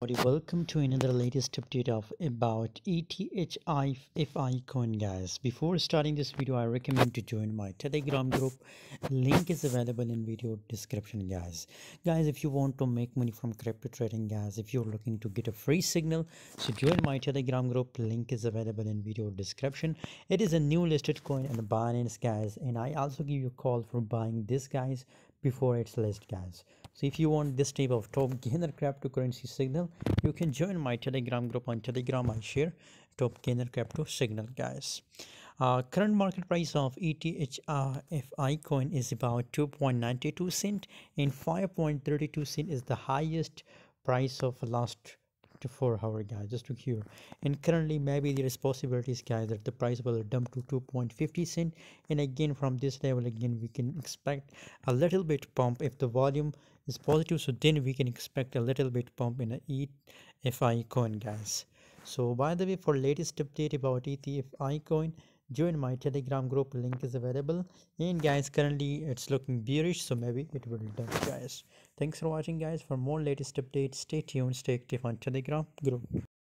welcome to another latest update of about ETHI FI coin guys. Before starting this video I recommend to join my telegram group. Link is available in video description guys. Guys if you want to make money from crypto trading guys if you're looking to get a free signal so join my telegram group. Link is available in video description. It is a new listed coin on the Binance guys and I also give you a call for buying this guys before it's list guys. So if you want this type of top gainer cryptocurrency signal you can join my telegram group on telegram. I share top gainer crypto signal guys. Uh, current market price of ETHFI coin is about 2.92 cent and 5.32 cent is the highest price of last to 4 hour guys just to here and currently maybe there is possibilities guys that the price will dump to 2.50 cent. And again from this level again we can expect a little bit pump. If the volume is positive so then we can expect a little bit pump in a ETHFI coin guys. So by the way for latest update about ETHFI coin join my telegram group link is available. And guys currently it's looking bearish so maybe it will dump guys. Thanks for watching guys. For more latest updates stay tuned stay active on telegram group